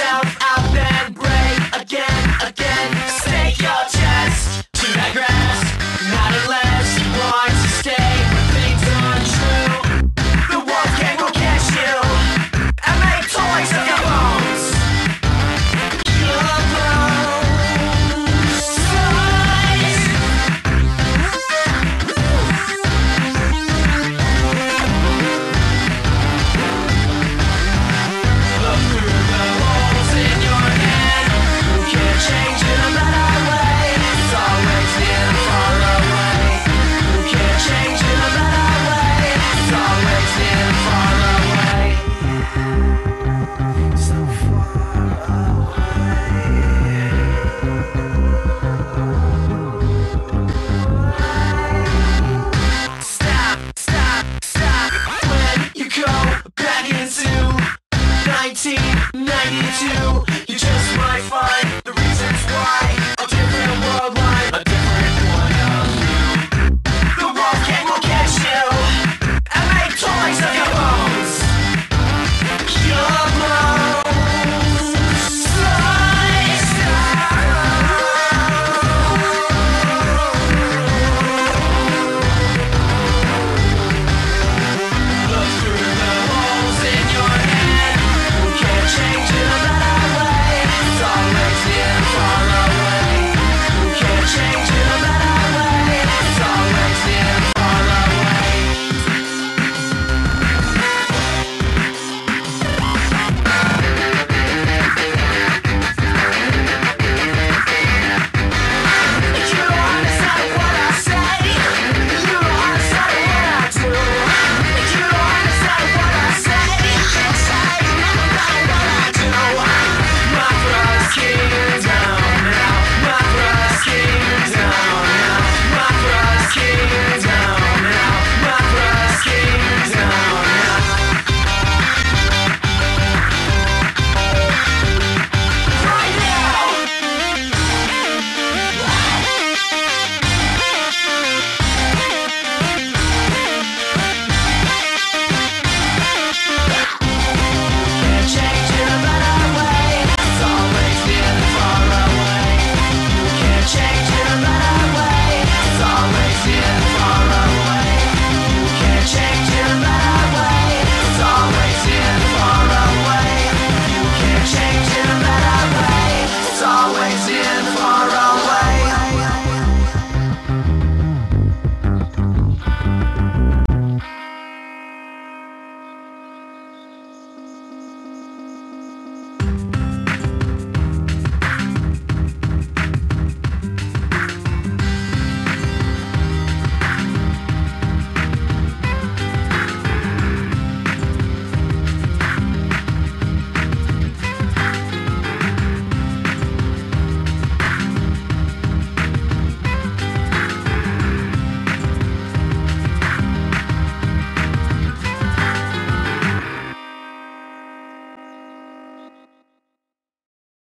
yourself.